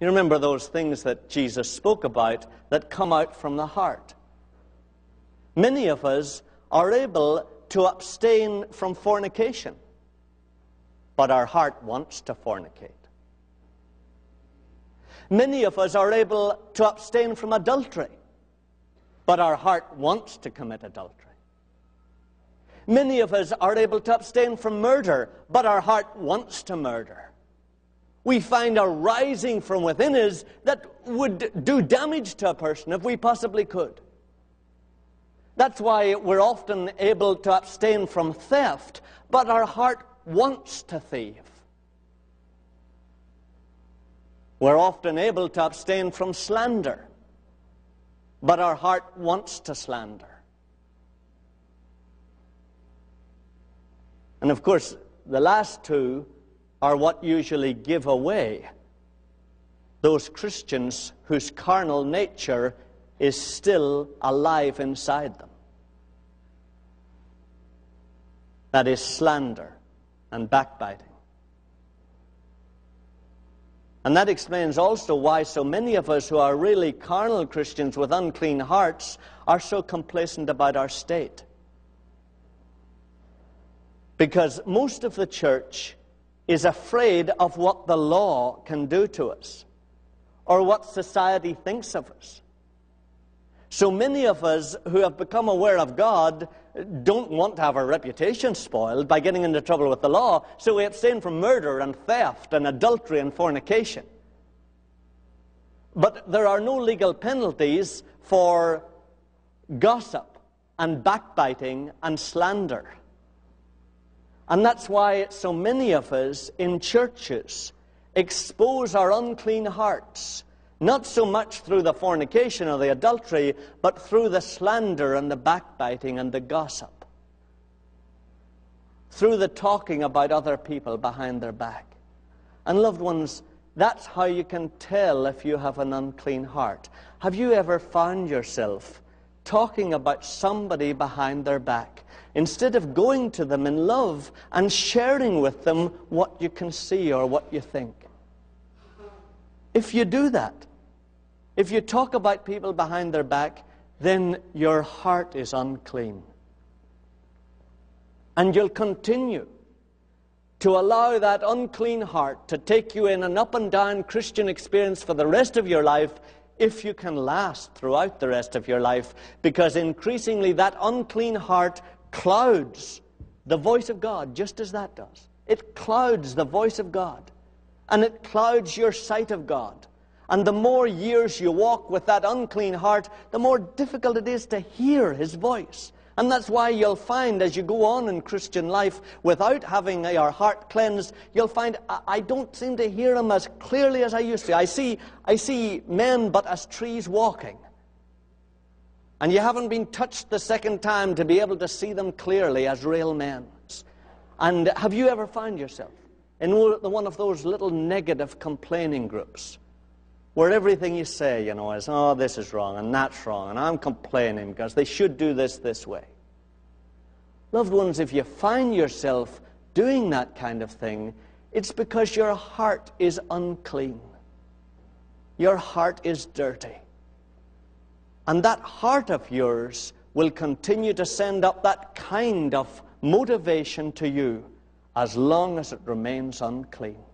You remember those things that Jesus spoke about that come out from the heart. Many of us are able to abstain from fornication, but our heart wants to fornicate. Many of us are able to abstain from adultery, but our heart wants to commit adultery. Many of us are able to abstain from murder, but our heart wants to murder. We find a rising from within us that would do damage to a person if we possibly could. That's why we're often able to abstain from theft, but our heart wants to thieve. We're often able to abstain from slander, but our heart wants to slander. And of course, the last two are what usually give away those Christians whose carnal nature is still alive inside them. That is slander and backbiting. And that explains also why so many of us who are really carnal Christians with unclean hearts are so complacent about our state. Because most of the church is afraid of what the law can do to us or what society thinks of us. So many of us who have become aware of God don't want to have our reputation spoiled by getting into trouble with the law, so we abstain from murder and theft and adultery and fornication. But there are no legal penalties for gossip and backbiting and slander. And that's why so many of us in churches expose our unclean hearts, not so much through the fornication or the adultery, but through the slander and the backbiting and the gossip, through the talking about other people behind their back. And, loved ones, that's how you can tell if you have an unclean heart. Have you ever found yourself talking about somebody behind their back? instead of going to them in love and sharing with them what you can see or what you think. If you do that, if you talk about people behind their back, then your heart is unclean. And you'll continue to allow that unclean heart to take you in an up and down Christian experience for the rest of your life if you can last throughout the rest of your life, because increasingly that unclean heart clouds the voice of God, just as that does. It clouds the voice of God, and it clouds your sight of God. And the more years you walk with that unclean heart, the more difficult it is to hear His voice. And that's why you'll find as you go on in Christian life without having your heart cleansed, you'll find I don't seem to hear Him as clearly as I used to. I see, I see men but as trees walking and you haven't been touched the second time to be able to see them clearly as real men. And have you ever found yourself in one of those little negative complaining groups where everything you say, you know, is, oh, this is wrong and that's wrong, and I'm complaining because they should do this this way? Loved ones, if you find yourself doing that kind of thing, it's because your heart is unclean. Your heart is dirty. And that heart of yours will continue to send up that kind of motivation to you as long as it remains unclean.